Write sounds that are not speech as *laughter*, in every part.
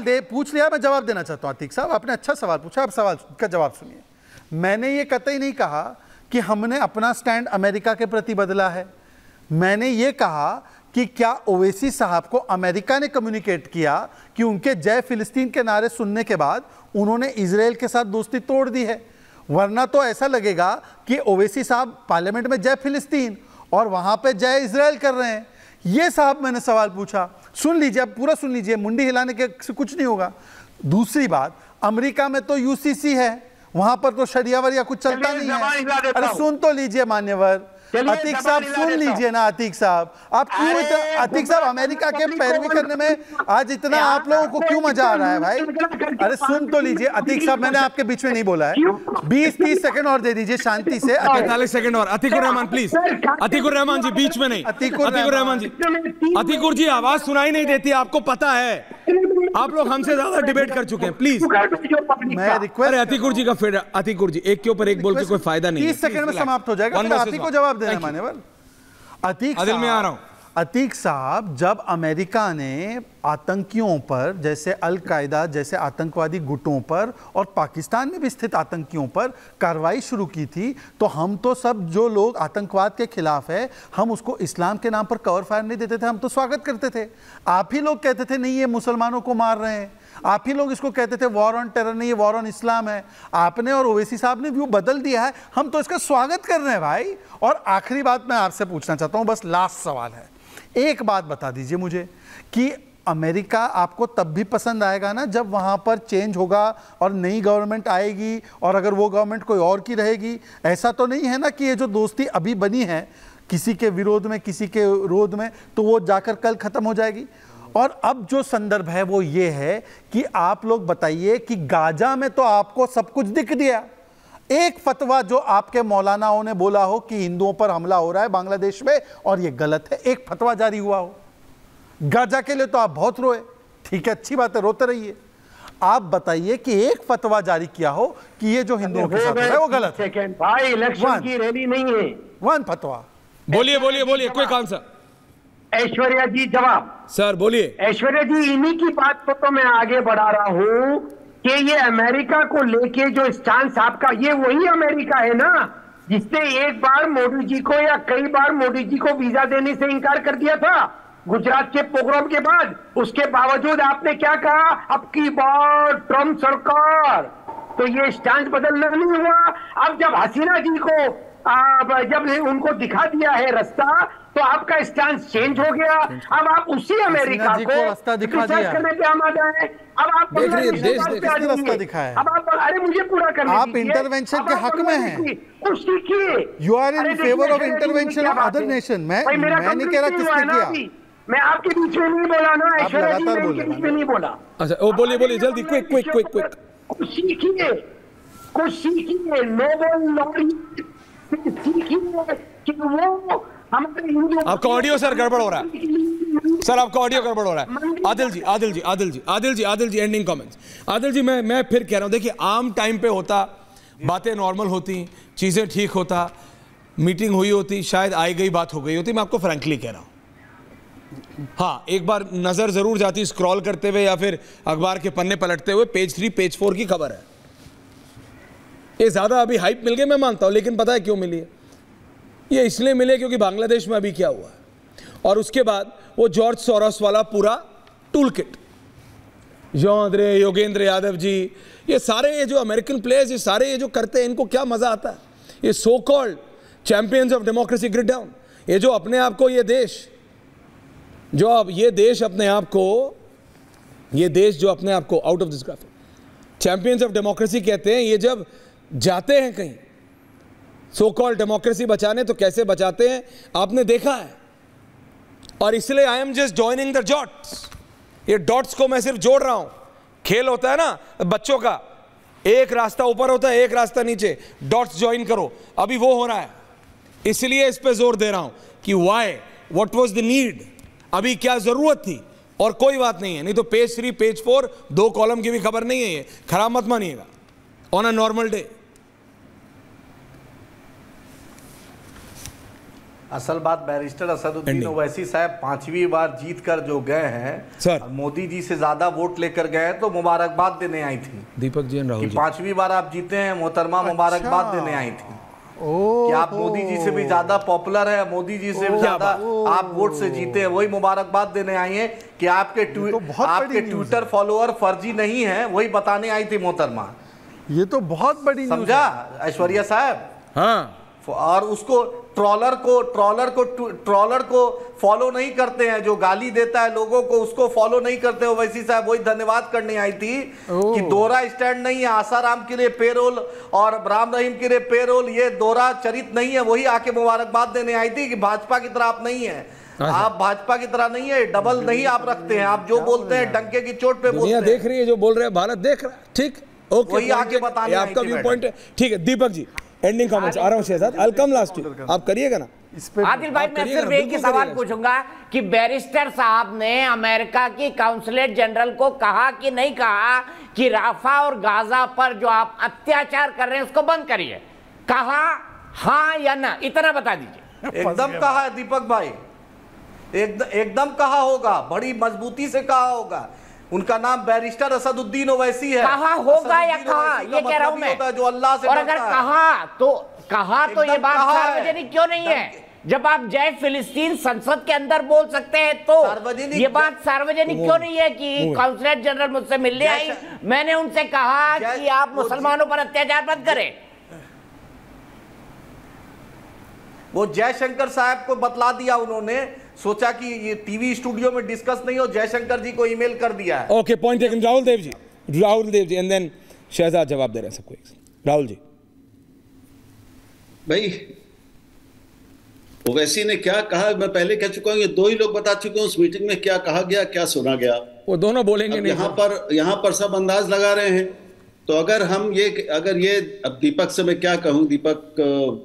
दे, पूछ लिया, मैं जवाब देना चाहता हूँ अतीक साहब, आपने अच्छा सवाल पूछा, आप सवाल का जवाब सुनिए। मैंने ये कतई नहीं कहा कि हमने अपना स्टैंड अमेरिका के प्रति बदला है। मैंने ये कहा कि क्या ओवैसी साहब को अमेरिका ने कम्युनिकेट किया कि उनके जय फिलिस्तीन के नारे सुनने के बाद उन्होंने इसराइल के साथ दोस्ती तोड़ दी है? वरना तो ऐसा लगेगा कि ओवैसी साहब पार्लियामेंट में जय फिलिस्तीन और वहाँ पे जय इसराइल कर रहे हैं। ये साहब मैंने सवाल पूछा। सुन लीजिए अब पूरा सुन लीजिए मुंडी हिलाने के से कुछ नहीं होगा। दूसरी बात अमेरिका में तो यूसीसी है वहाँ पर तो शरिया वरिया कुछ चलता नहीं है। अरे सुन तो लीजिए मान्यवर। अतीक साहब सुन लीजिए ना अतीक साहब। आप क्यों इतना अतीक साहब अमेरिका के पैरवी करने में आज इतना आप लोगों को क्यों मज़ा आ रहा है भाई? अरे सुन तो लीजिए अतीक साहब मैंने आपके बीच में नहीं बोला है। बीस तीस सेकंड और दे दीजिए शांति से। पैंतालीस सेकंड और। अतीकुर रहमान प्लीज़ अतीकुर रहमान जी बीच में नहीं। अतीकुर अतीकुर रहमान जी। अतीकुर जी आवाज़ सुनाई नहीं देती आपको पता है। आप लोग हमसे ज़्यादा डिबेट कर चुके हैं प्लीज़ मैं रिक्वेस्ट अतिकुर जी का फिर अतिकुर जी एक के ऊपर एक बोल के कोई फ़ायदा नहीं है। तीस सेकंड में समाप्त हो जाएगा अतिक को जवाब देना. मान्यवर। अतिक आदिल, में आ रहा हूँ। अतीक साहब, जब अमेरिका ने आतंकियों पर, जैसे अलकायदा, जैसे आतंकवादी गुटों पर और पाकिस्तान में भी स्थित आतंकियों पर कार्रवाई शुरू की थी तो हम तो सब जो लोग आतंकवाद के खिलाफ है, हम उसको इस्लाम के नाम पर कवर फायर नहीं देते थे, हम तो स्वागत करते थे। आप ही लोग कहते थे, नहीं, ये मुसलमानों को मार रहे हैं। आप ही लोग इसको कहते थे वॉर ऑन टेरर नहीं, ये वॉर ऑन इस्लाम है। आपने और ओवैसी साहब ने व्यू बदल दिया है। हम तो इसका स्वागत कर रहे हैं, भाई। और आखिरी बात मैं आपसे पूछना चाहता हूँ, बस लास्ट सवाल है। एक बात बता दीजिए मुझे कि अमेरिका आपको तब भी पसंद आएगा ना जब वहाँ पर चेंज होगा और नई गवर्नमेंट आएगी और अगर वो गवर्नमेंट कोई और की रहेगी। ऐसा तो नहीं है ना कि ये जो दोस्ती अभी बनी है, किसी के विरोध में, किसी के विरोध में तो वो जाकर कल खत्म हो जाएगी। और अब जो संदर्भ है वो ये है कि आप लोग बताइए कि गाजा में तो आपको सब कुछ दिख दिया। एक फतवा जो आपके मौलानाओं ने बोला हो कि हिंदुओं पर हमला हो रहा है बांग्लादेश में और ये गलत है। एक फतवा जारी हुआ हो। गाजा के लिए तो आप बहुत रोए। ठीक है अच्छी बात है रोते रहिए। आप बताइए कि एक फतवा जारी किया हो कि ये जो हिंदुओं के साथ है वो गलत है। भाई इलेक्शन की रैली नहीं है। वन फतवा। बोलिए बोलिए बोलिए क्विक आंसर ऐश्वर्या जी जवाब। सर बोलिए। ऐश्वर्या जी इन्हीं की बात को तो मैं आगे बढ़ा रहा हूँ। कि ये अमेरिका को लेके जो स्टांस आपका ये वही अमेरिका है ना, जिसने एक बार मोदी जी को या कई बार मोदी जी को वीज़ा देने से इनकार कर दिया था। गुजरात के प्रोग्राम के बाद उसके बावजूद आपने क्या कहा? अब की बार ट्रंप सरकार। तो ये स्टांस बदलना नहीं हुआ। अब जब हसीना जी को जब उनको दिखा दिया है रास्ता तो आपका स्टांस चेंज हो गया अब आप उसी अमेरिका जी को रास्ता दिखा दिया। करने पे आमादा है अब आप देख रही है, देश आ रास्ता। दिखाया है? अब आप अरे मुझे पूरा करने आप अब के हक में हैं। की- कुछ सीखिए of देखिए, intervention क्या of बात other है? nation. मैं- भाई, मेरा मैं नहीं कह रहा किसने किया। मैं आपके बीच में नहीं बोला ना ऐश्वर्या जी मैं बीच में नहीं बोला अच्छा वो बोलिए बोलिए जल्दी क्विक क्विक क्विक क्विक कुछ सीखिए कुछ सीखिए नोबल लॉरी आपका ऑडियो सर गड़बड़ हो रहा है। सर आपका ऑडियो गड़बड़ हो रहा है। आदिल जी आदिल जी आदिल जी आदिल जी आदिल जी एंडिंग कमेंट्स आदिल जी, मैं मैं फिर कह रहा हूँ, देखिए, आम टाइम पे होता, बातें नॉर्मल होती, चीज़ें ठीक होता मीटिंग हुई होती, शायद आई गई बात हो गई होती, मैं आपको फ्रैंकली कह रहा हूँ। हाँ एक बार नज़र ज़रूर जाती स्क्रॉल करते हुए या फिर अखबार के पन्ने पलटते हुए पेज थ्री पेज फोर की खबर है। ये ज़्यादा अभी हाइप मिल गई, मैं मानता हूँ, लेकिन पता है क्यों मिली? है ये इसलिए मिले क्योंकि बांग्लादेश में अभी क्या हुआ है। और उसके बाद वो जॉर्ज सोरस वाला पूरा टूल किट योंद्रे योगेंद्र यादव जी, ये सारे ये जो अमेरिकन प्लेयर्स ये सारे ये जो करते हैं, इनको क्या मज़ा आता है? ये so called champions of democracy grid down ये जो अपने आप को, ये देश, जो अब ये देश अपने आप को, ये देश जो अपने आप को out of this graphic champions of democracy कहते हैं, ये जब जाते हैं कहीं। सो कॉल डेमोक्रेसी बचाने तो कैसे बचाते हैं? आपने देखा है। और इसलिए I am just joining the dots ये डॉट्स को मैं सिर्फ़ जोड़ रहा हूँ। खेल होता है ना बच्चों का। एक रास्ता ऊपर होता है, एक रास्ता नीचे। डॉट्स ज्वाइन करो। अभी वो हो रहा है। इसलिए इस पे ज़ोर दे रहा हूँ कि why what was the need अभी क्या ज़रूरत थी? और कोई बात नहीं है। नहीं तो पेज थ्री पेज फोर दो कॉलम की भी खबर नहीं है ये। खराब मत मानिएगा। ऑन अ नॉर्मल डे असल बात बैरिस्टर असदुद्दीन ओवैसी साहब पांचवी बार जीत कर जो गए हैं सर। मोदी जी से ज़्यादा वोट लेकर गए तो मुबारकबाद देने आई थी। दीपक जी राहुल पांचवी बार आप जीते हैं मोहतरमा अच्छा। मुबारकबाद देने आई थी। ओ कि आप मोदी जी से भी ज़्यादा पॉपुलर है मोदी जी से भी ज़्यादा आप वोट से जीते हैं वही मुबारकबाद देने आई है कि आपके तो आपके ट्विटर फॉलोअर फर्जी नहीं है वही बताने आई थी मोहतरमा। ये तो बहुत बड़ी समझा? ऐश्वर्या साहब। हाँ। और उसको ट्रॉलर को ट्रॉलर को ट्रॉलर को फॉलो नहीं करते हैं जो गाली देता है लोगों को उसको फॉलो नहीं करते हो। वैसी साहब वही धन्यवाद करने आई थी कि दोहरा स्टैंड नहीं है आसाराम के लिए पेरोल और राम रहीम के लिए पेरोल ये दोहरा चरित नहीं है वही आके मुबारकबाद देने आई थी कि भाजपा की तरह आप नहीं है। आप भाजपा की तरह नहीं है डबल नहीं आप रखते हैं। आप जो बोलते हैं डंके की चोट पे बोलते हैं। देख रही है जो बोल रहे हैं भारत देख रहा है। ठीक। ओके वही point आगे बताने ये आपका व्यू पॉइंट है। ठीक है दीपक जी एंडिंग कमेंट्स आ रहा हूँ शहजाद आई कम लास्ट आप करिएगा ना। आदिल भाई मैं सिर्फ़ एक ही सवाल पूछूँगा कि बैरिस्टर साहब ने अमेरिका की काउंसलेट जनरल को कहा कि नहीं कहा कि राफा और गाजा पर जो आप अत्याचार कर रहे हैं उसको बंद करिए? कहा हाँ या ना? इतना बता दीजिए। एकदम *laughs* कहा दीपक भाई। एकदम एकदम कहा होगा बड़ी मजबूती से कहा होगा। उनका नाम बैरिस्टर असदुद्दीन ओवैसी है। कहा होगा या कहा? ये कह रहा मतलब हूँ मैं। जो अल्लाह से और अगर कहा तो कहा तो ये बात। सार्वजनिक क्यों नहीं है? जब आप जय फिलिस्तीन संसद के अंदर बोल सकते हैं तो ये बात सार्वजनिक क्यों नहीं है कि काउंसलर जनरल मुझसे मिलने आई? मैंने उनसे कहा कि आप मुसलमानों पर अत्याचार बंद करें। वो जयशंकर साहब को बतला दिया उन्होंने सोचा कि ये टीवी स्टूडियो में डिस्कस नहीं हो जयशंकर जी को ईमेल कर दिया है। Okay point taken Rahul Dev ji. Rahul Dev ji and then Shahzad जवाब दे रहे हैं सबको एक राहुल जी। भाई ओवैसी ने क्या कहा? मैं पहले कह चुका हूँ ये दो ही लोग बता चुके हैं उस मीटिंग में क्या कहा गया क्या सुना गया? वो दोनों बोलेंगे नहीं यहाँ पर यहाँ पर सब अंदाज लगा रहे हैं। तो अगर हम ये अगर ये अब दीपक से मैं क्या कहूँ दीपक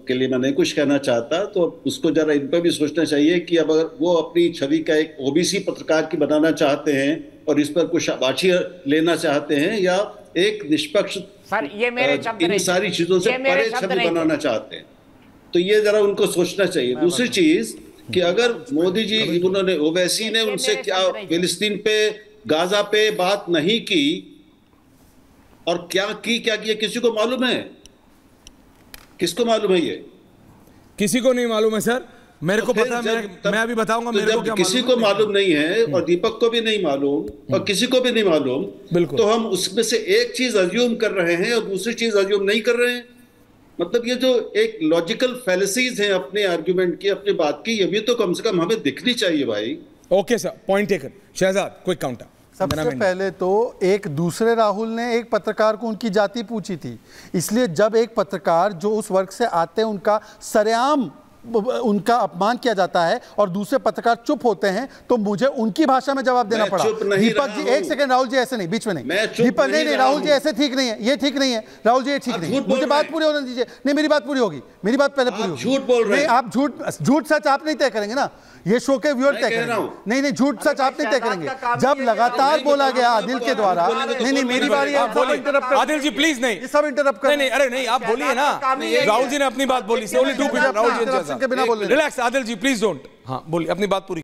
के लिए मैं नहीं कुछ कहना चाहता तो उसको जरा इन पर भी सोचना चाहिए कि अब अगर वो अपनी छवि का एक ओबीसी पत्रकार की बनाना चाहते हैं और इस पर कुछ शाबाशी लेना चाहते हैं या एक निष्पक्ष सर ये मेरे शब्द इन सारी चीज़ों से परे छवि बनाना चाहते हैं। तो ये जरा उनको सोचना चाहिए। दूसरी चीज़ कि अगर मोदी जी उन्होंने ओवैसी ने उनसे क्या। फिलिस्तीन पे गाजा पे बात नहीं की और क्या की क्या किया किसी को मालूम है? किसको मालूम है ये? किसी को नहीं मालूम है सर। मेरे को तो फिर पता है मैं, तब- मैं अभी बताऊँगा तो मेरे को क्या किसी को मालूम नहीं है और दीपक को भी नहीं मालूम और किसी को भी नहीं मालूम बिल्कुल। तो हम उसमें से एक चीज़ अज्यूम कर रहे हैं और दूसरी चीज़ अज्यूम नहीं कर रहे हैं। मतलब ये जो एक लॉजिकल फैलिसीज हैं अपने आर्ग्यूमेंट की अपनी बात की ये भी तो कम से कम हमें दिखनी चाहिए भाई। Okay sir point taken Shahzad quick counter सबसे पहले तो एक दूसरे राहुल ने एक पत्रकार को उनकी जाति पूछी थी। इसलिए जब एक पत्रकार जो उस वर्ग से आते हैं उनका सरेआम उनका अपमान किया जाता है और दूसरे पत्रकार चुप होते हैं तो मुझे उनकी भाषा में जवाब देना पड़ा। दीपक जी एक सेकंड राहुल जी ऐसे नहीं बीच में नहीं। दीपक नहीं नहीं राहुल जी ऐसे ठीक नहीं है ये ठीक नहीं है। राहुल जी ये ठीक नहीं है। मुझे बात पूरी होने दीजिए। नहीं मेरी बात पूरी होगी। मेरी बात पहले पूरी होगी। झूठ बोल रहे आप झूठ झूठ सच आप नहीं तय करेंगे ना। ये शो के व्यूअर तय करेंगे। नहीं नहीं झूठ सच आप नहीं तय करेंगे। जब लगातार बोला गया आदिल के द्वारा नहीं नहीं मेरी बारी आदिल जी प्लीज़ नहीं। सब इंटरप्ट कर नहीं नहीं अरे नहीं आप बोलिए ना। राहुल जी ने अपनी बात बोली राहुल जी के बिना बोल। Relax Adil ji please don't हाँ बोलिए अपनी बात पूरी